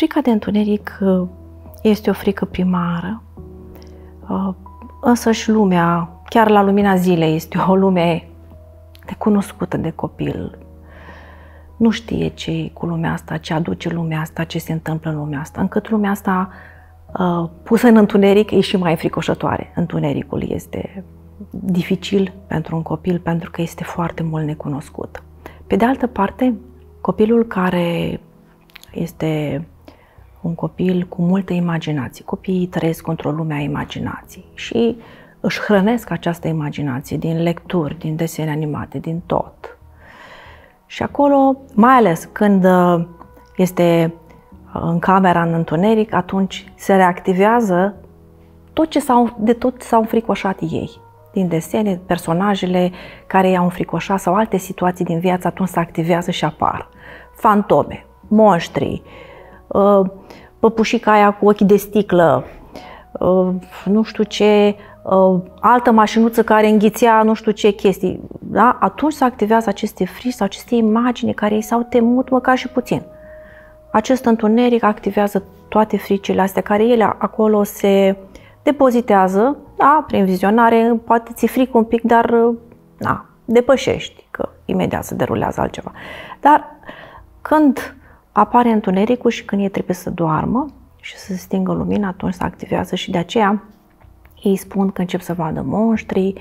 Frica de întuneric uh, este o frică primară, uh, însă și lumea, chiar la lumina zilei, este o lume necunoscută de copil. Nu știe ce e cu lumea asta, ce aduce lumea asta, ce se întâmplă în lumea asta, încât lumea asta uh, pusă în întuneric e și mai fricoșătoare. Întunericul este dificil pentru un copil pentru că este foarte mult necunoscut. Pe de altă parte, copilul care este un copil cu multă imaginație. Copiii trăiesc într-o lume a imaginației și își hrănesc această imaginație din lecturi, din desene animate, din tot. Și acolo, mai ales când uh, este uh, în camera în întuneric, atunci se reactivează tot ce s-au, de tot s-au înfricoșat ei. Din desene, personajele care i-au înfricoșat sau alte situații din viață, atunci se activează și apar. Fantome, monștri, uh, păpușica aia cu ochii de sticlă, uh, nu știu ce, uh, altă mașinuță care înghițea nu știu ce chestii. Da? Atunci se activează aceste frici sau aceste imagini care ei s-au temut măcar și puțin. Acest întuneric activează toate fricile astea care ele acolo se depozitează, da, prin vizionare, poate ți frică un pic, dar da, depășești, că imediat se derulează altceva. Dar când apare întunericul și când ei trebuie să doarmă și să se stingă lumina, atunci se activează și de aceea ei spun că încep să vadă monștri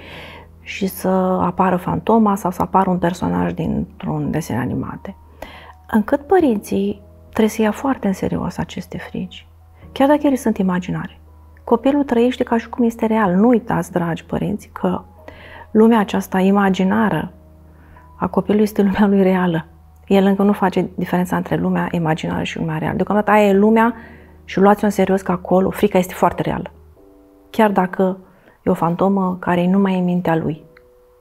și să apară fantoma sau să apară un personaj dintr-un desen animate. Încât părinții trebuie să ia foarte în serios aceste frici, chiar dacă ele sunt imaginare. Copilul trăiește ca și cum este real. Nu uitați, dragi părinți, că lumea aceasta imaginară a copilului este lumea lui reală el încă nu face diferența între lumea imaginară și lumea reală. Deocamdată aia e lumea și luați-o în serios că acolo frica este foarte reală. Chiar dacă e o fantomă care nu mai e în mintea lui.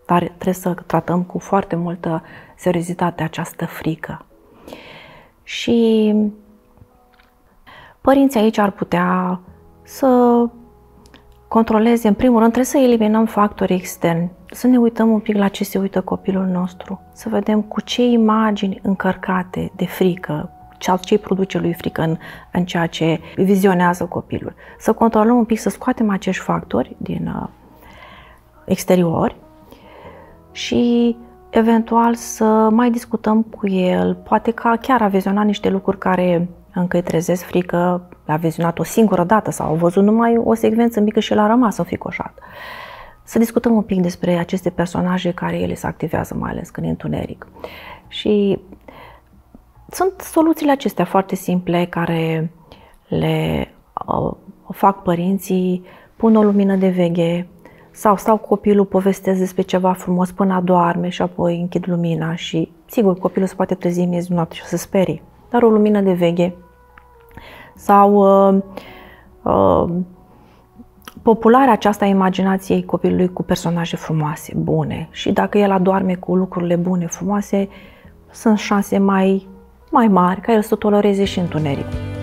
Dar trebuie să tratăm cu foarte multă seriozitate această frică. Și părinții aici ar putea să controleze, în primul rând, trebuie să eliminăm factorii externi, să ne uităm un pic la ce se uită copilul nostru, să vedem cu ce imagini încărcate de frică, ce îi produce lui frică în, în ceea ce vizionează copilul. Să controlăm un pic, să scoatem acești factori din uh, exterior și eventual să mai discutăm cu el, poate că chiar a vizionat niște lucruri care încă îi trezesc frică, l-a vizionat o singură dată sau a văzut numai o secvență mică și l-a rămas înficoșat. Să discutăm un pic despre aceste personaje care ele se activează, mai ales când e întuneric. Și sunt soluțiile acestea foarte simple care le uh, fac părinții, pun o lumină de veghe sau stau copilul, povestesc despre ceva frumos până adorme și apoi închid lumina și sigur copilul se poate trezi miez noapte și să se sperie. Dar o lumină de veghe sau uh, uh, popularea aceasta a imaginației copilului cu personaje frumoase, bune. Și dacă el adorme cu lucrurile bune, frumoase, sunt șanse mai, mai mari ca el să tolereze și întunericul.